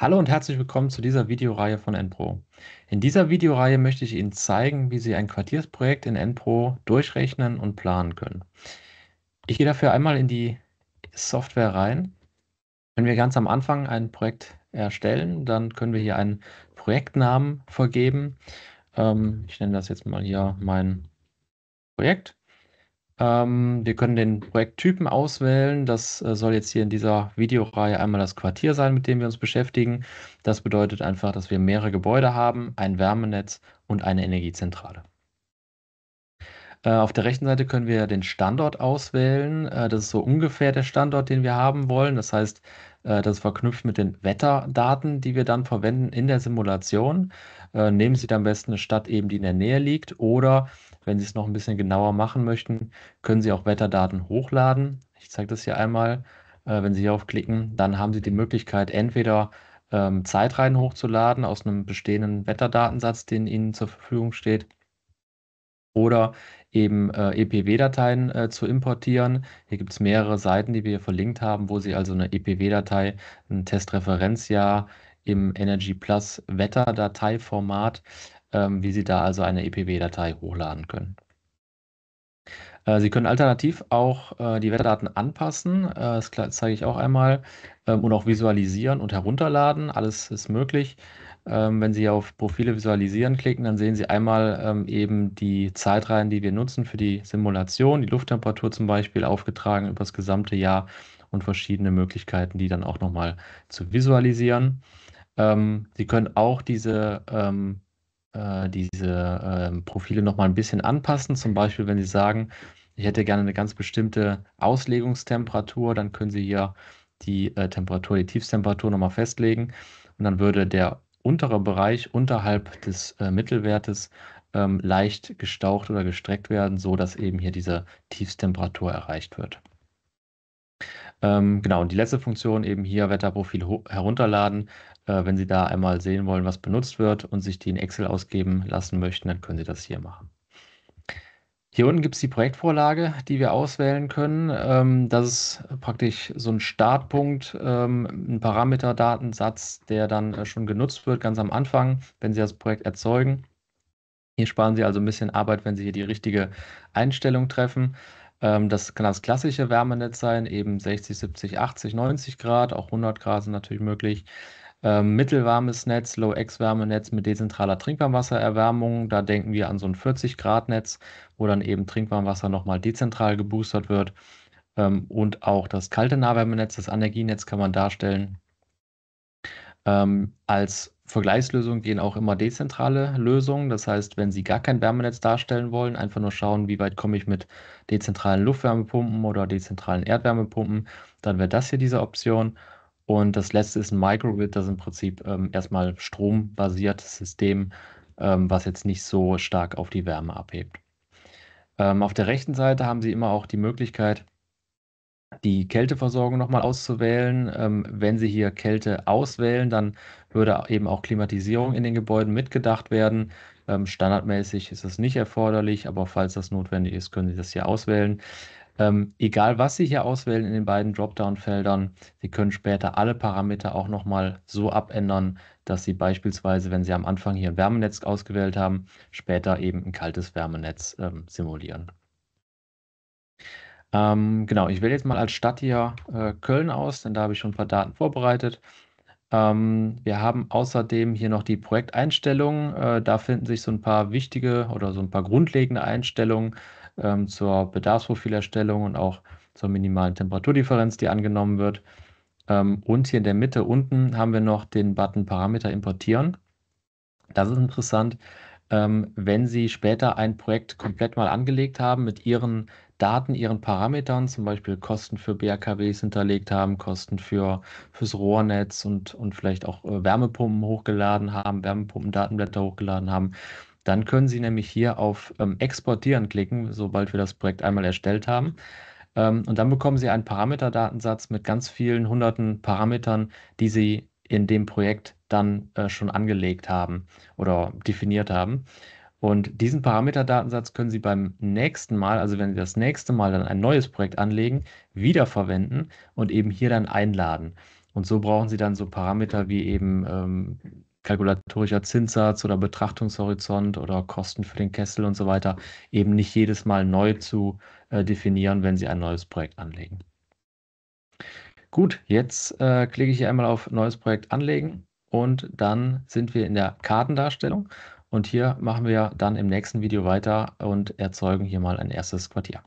Hallo und herzlich willkommen zu dieser Videoreihe von NPRO. In dieser Videoreihe möchte ich Ihnen zeigen, wie Sie ein Quartiersprojekt in NPRO durchrechnen und planen können. Ich gehe dafür einmal in die Software rein. Wenn wir ganz am Anfang ein Projekt erstellen, dann können wir hier einen Projektnamen vergeben. Ähm, ich nenne das jetzt mal hier mein Projekt. Ähm, wir können den Projekttypen auswählen. Das äh, soll jetzt hier in dieser Videoreihe einmal das Quartier sein, mit dem wir uns beschäftigen. Das bedeutet einfach, dass wir mehrere Gebäude haben, ein Wärmenetz und eine Energiezentrale. Äh, auf der rechten Seite können wir den Standort auswählen. Äh, das ist so ungefähr der Standort, den wir haben wollen. Das heißt, äh, das ist verknüpft mit den Wetterdaten, die wir dann verwenden in der Simulation. Äh, nehmen Sie am besten eine Stadt eben, die in der Nähe liegt oder wenn Sie es noch ein bisschen genauer machen möchten, können Sie auch Wetterdaten hochladen. Ich zeige das hier einmal. Äh, wenn Sie hier aufklicken, dann haben Sie die Möglichkeit, entweder ähm, Zeitreihen hochzuladen aus einem bestehenden Wetterdatensatz, den Ihnen zur Verfügung steht, oder eben äh, EPW-Dateien äh, zu importieren. Hier gibt es mehrere Seiten, die wir hier verlinkt haben, wo Sie also eine EPW-Datei, ein Testreferenzjahr im Energy Plus Wetterdateiformat ähm, wie Sie da also eine EPW-Datei hochladen können. Äh, Sie können alternativ auch äh, die Wetterdaten anpassen. Äh, das zeige ich auch einmal. Ähm, und auch visualisieren und herunterladen. Alles ist möglich. Ähm, wenn Sie auf Profile visualisieren klicken, dann sehen Sie einmal ähm, eben die Zeitreihen, die wir nutzen für die Simulation, die Lufttemperatur zum Beispiel, aufgetragen über das gesamte Jahr und verschiedene Möglichkeiten, die dann auch nochmal zu visualisieren. Sie können auch diese äh, diese ähm, Profile noch mal ein bisschen anpassen. Zum Beispiel, wenn Sie sagen, ich hätte gerne eine ganz bestimmte Auslegungstemperatur, dann können Sie hier die äh, Temperatur, die Tiefstemperatur noch mal festlegen und dann würde der untere Bereich unterhalb des äh, Mittelwertes ähm, leicht gestaucht oder gestreckt werden, so dass eben hier diese Tiefstemperatur erreicht wird. Ähm, genau, und die letzte Funktion eben hier Wetterprofil herunterladen. Äh, wenn Sie da einmal sehen wollen, was benutzt wird und sich die in Excel ausgeben lassen möchten, dann können Sie das hier machen. Hier unten gibt es die Projektvorlage, die wir auswählen können. Ähm, das ist praktisch so ein Startpunkt, ähm, ein Parameterdatensatz, der dann äh, schon genutzt wird, ganz am Anfang, wenn Sie das Projekt erzeugen. Hier sparen Sie also ein bisschen Arbeit, wenn Sie hier die richtige Einstellung treffen. Ähm, das kann das klassische Wärmenetz sein, eben 60, 70, 80, 90 Grad, auch 100 Grad sind natürlich möglich. Ähm, mittelwarmes Netz, Low-X-Wärmenetz mit dezentraler Trinkwassererwärmung. Da denken wir an so ein 40-Grad-Netz, wo dann eben Trinkwarmwasser nochmal dezentral geboostert wird. Ähm, und auch das kalte Nahwärmenetz, das Energienetz kann man darstellen. Ähm, als Vergleichslösung gehen auch immer dezentrale Lösungen. Das heißt, wenn Sie gar kein Wärmenetz darstellen wollen, einfach nur schauen, wie weit komme ich mit dezentralen Luftwärmepumpen oder dezentralen Erdwärmepumpen, dann wäre das hier diese Option. Und das letzte ist ein Microgrid, das im Prinzip ähm, erstmal strombasiertes System, ähm, was jetzt nicht so stark auf die Wärme abhebt. Ähm, auf der rechten Seite haben Sie immer auch die Möglichkeit, die Kälteversorgung nochmal auszuwählen. Ähm, wenn Sie hier Kälte auswählen, dann würde eben auch Klimatisierung in den Gebäuden mitgedacht werden. Ähm, standardmäßig ist das nicht erforderlich, aber falls das notwendig ist, können Sie das hier auswählen. Ähm, egal, was Sie hier auswählen in den beiden Dropdown-Feldern, Sie können später alle Parameter auch nochmal so abändern, dass Sie beispielsweise, wenn Sie am Anfang hier ein Wärmenetz ausgewählt haben, später eben ein kaltes Wärmenetz ähm, simulieren. Ähm, genau, ich wähle jetzt mal als Stadt hier äh, Köln aus, denn da habe ich schon ein paar Daten vorbereitet. Ähm, wir haben außerdem hier noch die Projekteinstellungen. Äh, da finden sich so ein paar wichtige oder so ein paar grundlegende Einstellungen ähm, zur Bedarfsprofilerstellung und auch zur minimalen Temperaturdifferenz, die angenommen wird. Ähm, und hier in der Mitte unten haben wir noch den Button Parameter importieren. Das ist interessant. Ähm, wenn Sie später ein Projekt komplett mal angelegt haben mit Ihren Daten, Ihren Parametern, zum Beispiel Kosten für BAKWs hinterlegt haben, Kosten für, fürs Rohrnetz und, und vielleicht auch äh, Wärmepumpen hochgeladen haben, Wärmepumpendatenblätter hochgeladen haben, dann können Sie nämlich hier auf ähm, Exportieren klicken, sobald wir das Projekt einmal erstellt haben. Ähm, und dann bekommen Sie einen Parameterdatensatz mit ganz vielen hunderten Parametern, die Sie in dem Projekt dann äh, schon angelegt haben oder definiert haben. Und diesen Parameterdatensatz können Sie beim nächsten Mal, also wenn Sie das nächste Mal dann ein neues Projekt anlegen, wiederverwenden und eben hier dann einladen. Und so brauchen Sie dann so Parameter wie eben ähm, kalkulatorischer Zinssatz oder Betrachtungshorizont oder Kosten für den Kessel und so weiter eben nicht jedes Mal neu zu äh, definieren, wenn Sie ein neues Projekt anlegen. Gut, jetzt äh, klicke ich hier einmal auf Neues Projekt anlegen und dann sind wir in der Kartendarstellung und hier machen wir dann im nächsten Video weiter und erzeugen hier mal ein erstes Quartier.